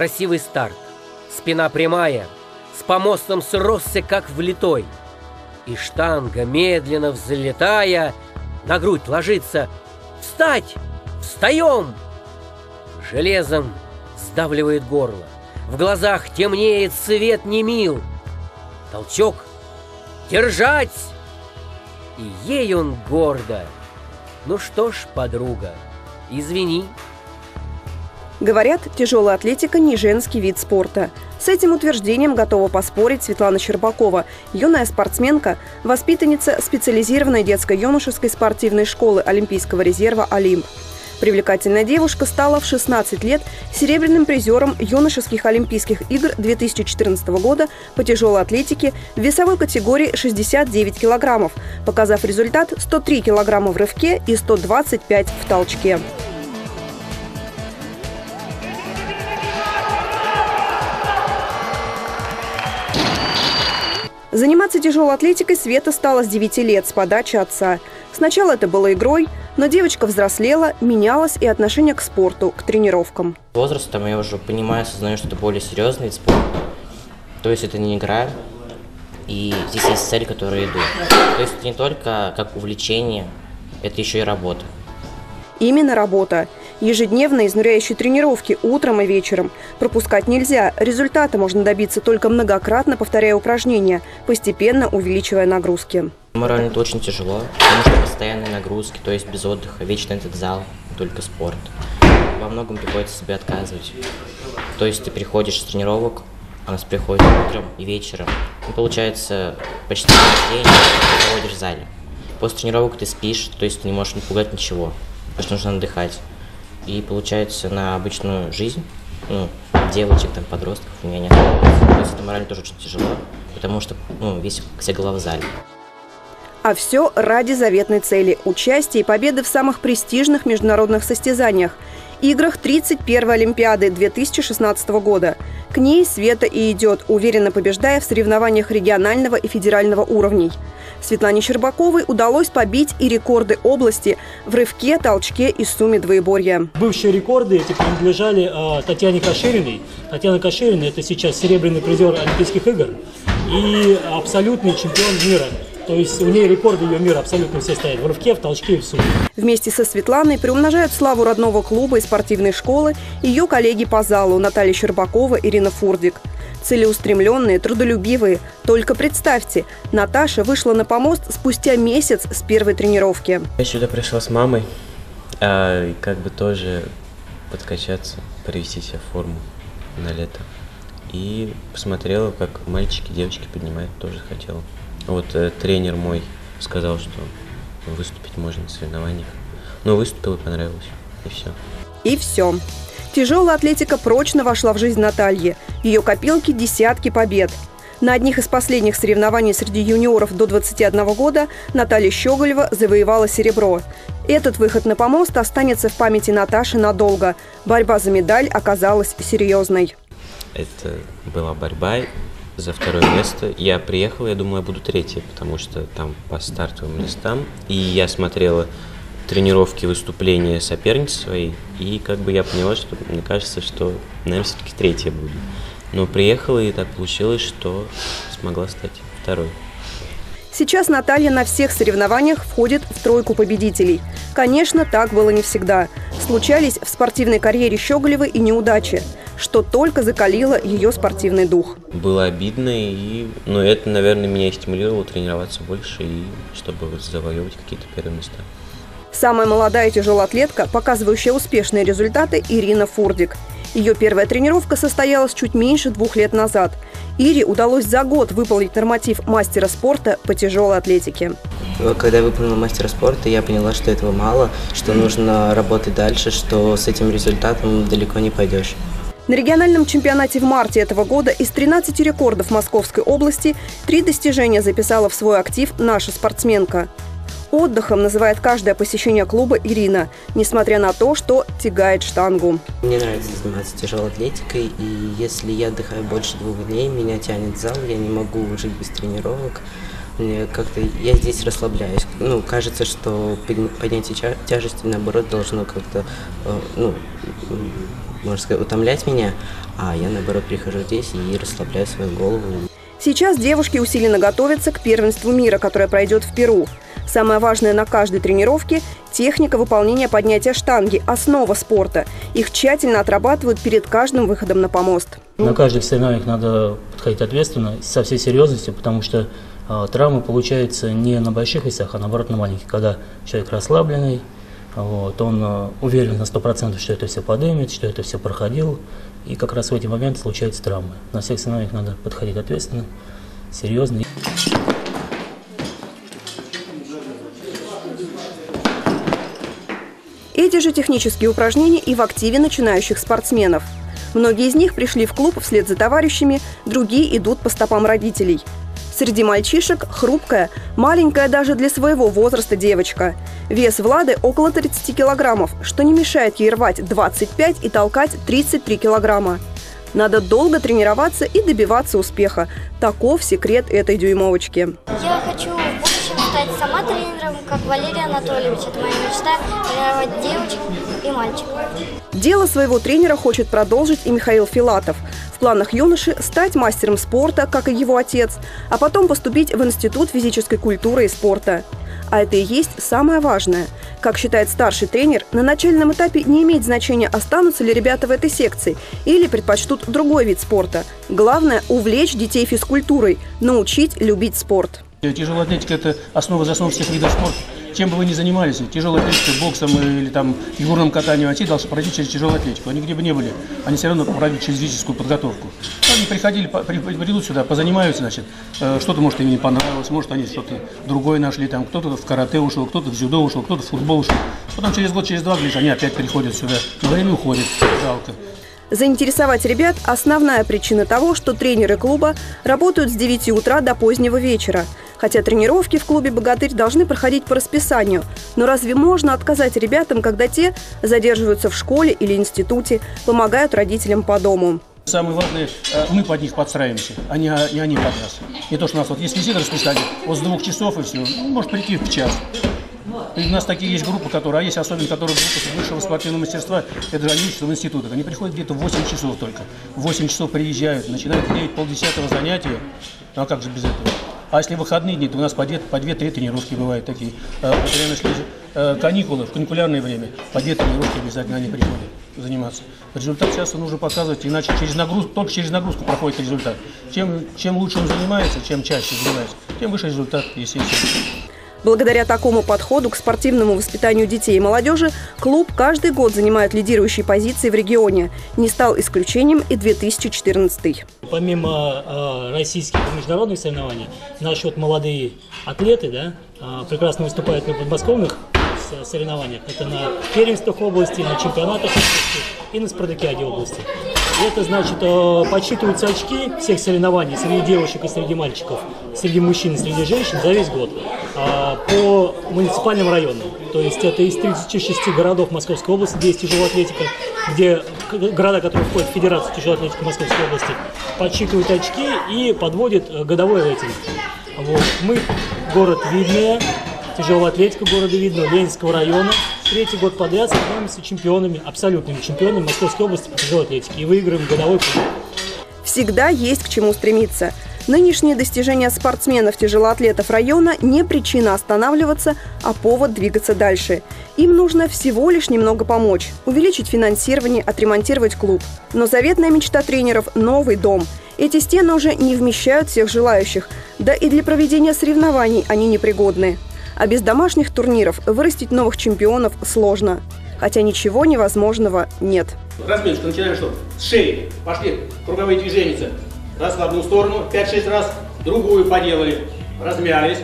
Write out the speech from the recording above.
Красивый старт, спина прямая, с помостом сросся, как влитой. И штанга, медленно взлетая, на грудь ложится. «Встать! Встаем!» Железом сдавливает горло. В глазах темнеет свет немил. Толчок. Держать! И ей он гордо. Ну что ж, подруга, извини. Говорят, тяжелая атлетика не женский вид спорта. С этим утверждением готова поспорить Светлана Щербакова, юная спортсменка, воспитанница специализированной детско-юношеской спортивной школы Олимпийского резерва «Олимп». Привлекательная девушка стала в 16 лет серебряным призером юношеских Олимпийских игр 2014 года по тяжелой атлетике в весовой категории 69 килограммов, показав результат 103 килограмма в рывке и 125 в толчке. Заниматься тяжелой атлетикой Света стала с 9 лет с подачи отца. Сначала это было игрой, но девочка взрослела, менялась и отношение к спорту, к тренировкам. Возрастом я уже понимаю, осознаю, что это более серьезный вид спорта. То есть это не игра, и здесь есть цель, к которой иду. То есть это не только как увлечение, это еще и работа. Именно работа. Ежедневно изнуряющие тренировки утром и вечером. Пропускать нельзя. Результата можно добиться только многократно повторяя упражнения, постепенно увеличивая нагрузки. Морально это очень тяжело, потому что постоянные нагрузки, то есть без отдыха, вечно этот зал, только спорт. Во многом приходится себе отказывать. То есть ты приходишь с тренировок, а нас приходит утром и вечером. И получается почти весь день ты проводишь в зале. После тренировок ты спишь, то есть ты не можешь не пугать ничего, потому что нужно отдыхать. И получается на обычную жизнь, ну, девочек, там, подростков у меня нет. То есть это морально тоже очень тяжело, потому что ну, весь вся голова в зале. А все ради заветной цели – участия и победы в самых престижных международных состязаниях – играх 31-й Олимпиады 2016 года. К ней Света и идет, уверенно побеждая в соревнованиях регионального и федерального уровней. Светлане Щербаковой удалось побить и рекорды области в рывке, толчке и сумме двоеборья. Бывшие рекорды эти принадлежали э, Татьяне Кашириной. Татьяна Каширина – это сейчас серебряный призер Олимпийских игр и абсолютный чемпион мира. То есть у нее рекорды ее мира абсолютно все стоят в рывке, в толчке и в сумме. Вместе со Светланой приумножают славу родного клуба и спортивной школы ее коллеги по залу Наталья Щербакова, Ирина Фурдик. Целеустремленные, трудолюбивые. Только представьте, Наташа вышла на помост спустя месяц с первой тренировки. Я сюда пришла с мамой, а, как бы тоже подкачаться, привести себя в форму на лето. И посмотрела, как мальчики, девочки поднимают, тоже хотела. Вот э, тренер мой сказал, что выступить можно на соревнованиях. Ну, выступил и понравилось. И все. И все. Тяжелая атлетика прочно вошла в жизнь Натальи. Ее копилке десятки побед. На одних из последних соревнований среди юниоров до 21 года Наталья Щеголева завоевала серебро. Этот выход на помост останется в памяти Наташи надолго. Борьба за медаль оказалась серьезной. Это была борьба, за второе место. Я приехал, я думал, я буду третий, потому что там по стартовым листам. И я смотрела тренировки, выступления соперницы своей, и как бы я поняла, что мне кажется, что, наверное, все-таки третья буду. Но приехала, и так получилось, что смогла стать второй. Сейчас Наталья на всех соревнованиях входит в тройку победителей. Конечно, так было не всегда. Случались в спортивной карьере Щеголевой и неудачи что только закалило ее спортивный дух. Было обидно, и, но это, наверное, меня стимулировало тренироваться больше, и чтобы завоевывать какие-то первые места. Самая молодая тяжелоатлетка, показывающая успешные результаты, Ирина Фурдик. Ее первая тренировка состоялась чуть меньше двух лет назад. Ире удалось за год выполнить норматив мастера спорта по тяжелой атлетике. Когда я выполнила мастера спорта, я поняла, что этого мало, что нужно работать дальше, что с этим результатом далеко не пойдешь. На региональном чемпионате в марте этого года из 13 рекордов Московской области три достижения записала в свой актив наша спортсменка. Отдыхом называет каждое посещение клуба Ирина, несмотря на то, что тягает штангу. Мне нравится заниматься тяжелой атлетикой, и если я отдыхаю больше двух дней, меня тянет зал, я не могу жить без тренировок. Мне как-то я здесь расслабляюсь. Ну, кажется, что поднятие тяжести, наоборот, должно как-то э, ну, можно сказать, утомлять меня, а я, наоборот, прихожу здесь и расслабляю свою голову. Сейчас девушки усиленно готовятся к первенству мира, которое пройдет в Перу. Самое важное на каждой тренировке – техника выполнения поднятия штанги, основа спорта. Их тщательно отрабатывают перед каждым выходом на помост. На каждых соревнованиях надо подходить ответственно, со всей серьезностью, потому что э, травмы получаются не на больших весах, а наоборот на маленьких. Когда человек расслабленный, вот, он э, уверен на 100%, что это все подымет, что это все проходил. И как раз в эти моменты случаются травмы. На всех соревнованиях надо подходить ответственно, серьезно. Эти же технические упражнения и в активе начинающих спортсменов. Многие из них пришли в клуб вслед за товарищами, другие идут по стопам родителей. Среди мальчишек хрупкая, маленькая даже для своего возраста девочка. Вес Влады около 30 килограммов, что не мешает ей рвать 25 и толкать 33 килограмма. Надо долго тренироваться и добиваться успеха. Таков секрет этой дюймовочки. Я хочу в будущем стать сама тренером, как Валерий Анатольевич. Это моя мечта – тренировать девочек и мальчиков. Дело своего тренера хочет продолжить и Михаил Филатов. В планах юноши стать мастером спорта, как и его отец, а потом поступить в Институт физической культуры и спорта. А это и есть самое важное. Как считает старший тренер, на начальном этапе не имеет значения, останутся ли ребята в этой секции или предпочтут другой вид спорта. Главное – увлечь детей физкультурой, научить любить спорт. Тяжелая атлетика – это основа за основу всех видов спорта. Чем бы вы ни занимались, тяжелой атлетикой, боксом или там фигурным катанием, они должны пройти через тяжелую атлетику. Они где бы ни были, они все равно пройдут через физическую подготовку. Они приходили, придут сюда, позанимаются, значит, э, что-то, может, им не понравилось, может, они что-то другое нашли, там, кто-то в карате ушел, кто-то в дзюдо ушел, кто-то в футбол ушел. Потом через год, через два, глядишь, они опять приходят сюда. Но время уходит, жалко. Заинтересовать ребят – основная причина того, что тренеры клуба работают с 9 утра до позднего вечера. Хотя тренировки в клубе «Богатырь» должны проходить по расписанию. Но разве можно отказать ребятам, когда те задерживаются в школе или институте, помогают родителям по дому? Самое важное, э, мы под них подстраиваемся, а не, не они под нас. Не то, что у нас вот есть визит расписание, вот с двух часов и все, ну, может прийти в час. И у нас такие есть группы, которые, а есть особенно, которые группы высшего спортивного мастерства, это же они учатся в институтах. Они приходят где-то в 8 часов только. В 8 часов приезжают, начинают в 9 полдесятого занятия. Ну а как же без этого? А если выходные дни, то у нас по 2-3 по тренировки бывают такие. Вот реально, если э, каникулы, в каникулярное время, по 2 тренировки обязательно они приходят заниматься. Результат часто нужно показывать, иначе через нагрузку, только через нагрузку проходит результат. Чем, чем лучше он занимается, чем чаще занимается, тем выше результат, естественно. Благодаря такому подходу к спортивному воспитанию детей и молодежи клуб каждый год занимает лидирующие позиции в регионе. Не стал исключением и 2014. Помимо э, российских и международных соревнований, наши вот молодые атлеты да, э, прекрасно выступают на подмосковных соревнованиях. Это на первенствах области, на чемпионатах области и на спартакиаде области. Это значит, э, подсчитываются очки всех соревнований среди девушек и среди мальчиков, среди мужчин и среди женщин за весь год а, по муниципальным районам. То есть это из 36 городов Московской области, где есть тяжелая атлетика, где города, которые входят в Федерацию тяжелой атлетики Московской области, подсчитывают очки и подводят э, годовой рейтинг. Вот. Мы город Видное, тяжелая атлетика города Видного, Ленинского района. Третий год подряд становимся чемпионами, абсолютными чемпионами Московской области по тяжелой атлетике и выиграем годовой кубок. Всегда есть к чему стремиться. Нынешние достижения спортсменов-тяжелоатлетов района не причина останавливаться, а повод двигаться дальше. Им нужно всего лишь немного помочь, увеличить финансирование, отремонтировать клуб. Но заветная мечта тренеров – новый дом. Эти стены уже не вмещают всех желающих, да и для проведения соревнований они непригодны. А без домашних турниров вырастить новых чемпионов сложно. Хотя ничего невозможного нет. Разминочка, начинаем что? С шеи. Пошли. Круговые движения. Раз в одну сторону, 5-6 раз. Другую поделали. Размялись.